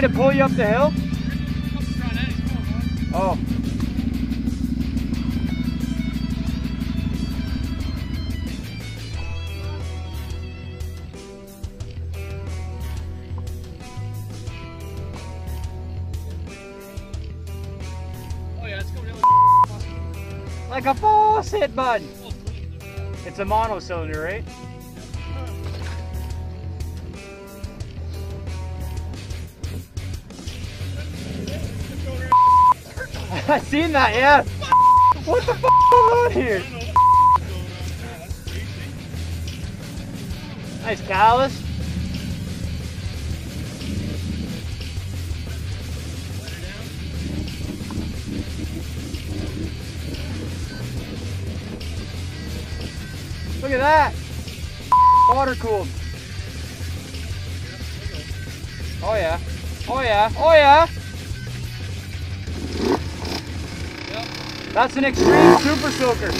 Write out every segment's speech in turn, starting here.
me to pull you up the hill? Oh. Oh yeah, it's going Like a faucet, bud. Oh, it's a mono cylinder, right? I seen that, yeah. What the f going on here? Nice callus. Look at that. Water cooled. Oh yeah. Oh yeah. Oh yeah. That's an extreme super soaker.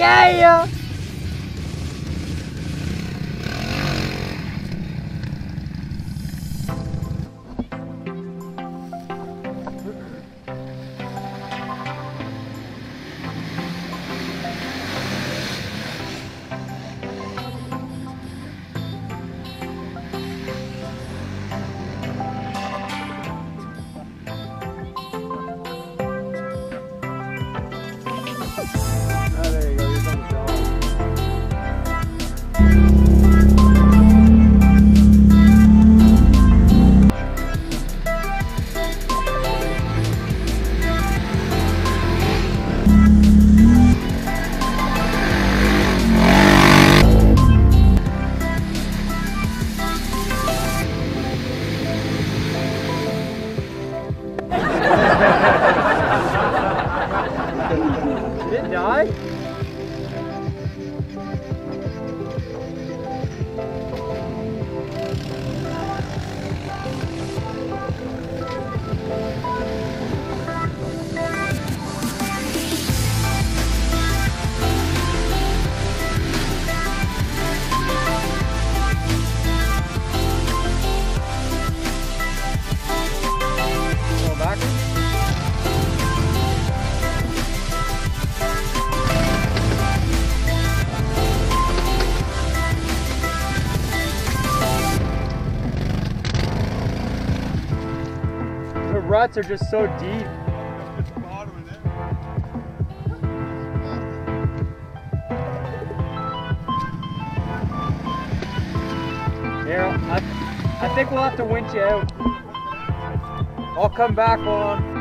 Yeah! Thank you. Ruts are just so deep. Here, I, I think we'll have to winch you out. I'll come back on